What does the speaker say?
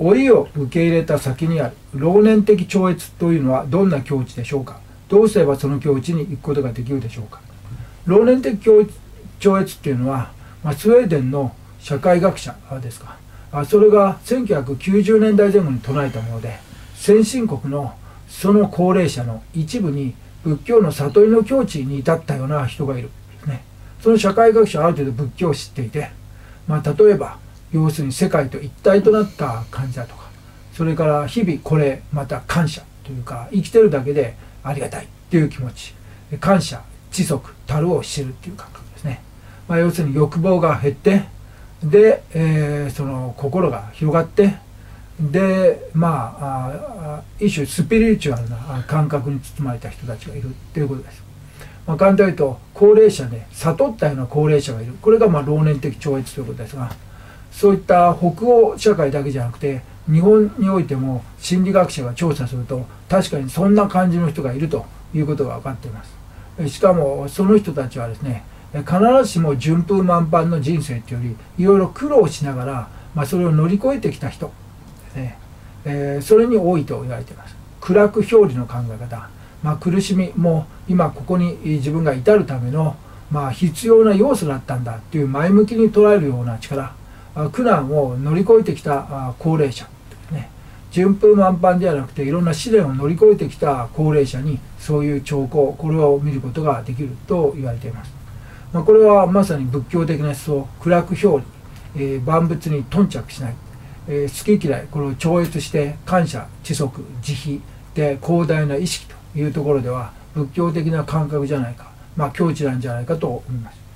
老いを受け入れた先にある老年的超越というのはどんな境地でしょうか？どうすればその境地に行くことができるでしょうか？老年的超越っていうのは、まあ、スウェーデンの社会学者ですか？あそれが1990年代前後に唱えたもので先進国のその高齢者の一部に仏教の悟りの境地に至ったような人がいる。ね。その社会学者はある程度仏教を知っていて、まあ、例えば要するに世界と一体となった感じだとかそれから日々これまた感謝というか生きてるだけでありがたいっていう気持ち感謝知足たるを知るっていう感覚ですね、まあ、要するに欲望が減ってで、えー、その心が広がってでまあ一種スピリチュアルな感覚に包まれた人たちがいるっていうことです。まあ、簡単に言うと高齢者で悟ったような高齢者がいるこれがまあ老年的超越ということですがそういった北欧社会だけじゃなくて日本においても心理学者が調査すると確かにそんな感じの人がいるということが分かっています。しかもその人たちはですね必ずしも順風満帆の人生っていうよりいろいろ苦労しながら、まあ、それを乗り越えてきた人。ですね、えー、それに多いと言われています。暗く表裏の考え方、まあ、苦しみも今ここに自分が至るための、まあ、必要な要素だったんだっていう前向きに捉えるような力。苦難を乗り越えてきた高齢者ね。順風満帆ではなくていろんな試練を乗り越えてきた高齢者にそういう兆候これを見ることができると言われています、まあ、これはまさに仏教的な思想暗く表裏、えー、万物に頓着しない、えー、好き嫌いこれを超越して感謝知足慈悲で広大な意識というところでは仏教的な感覚じゃないかまあ境地なんじゃないかと思います。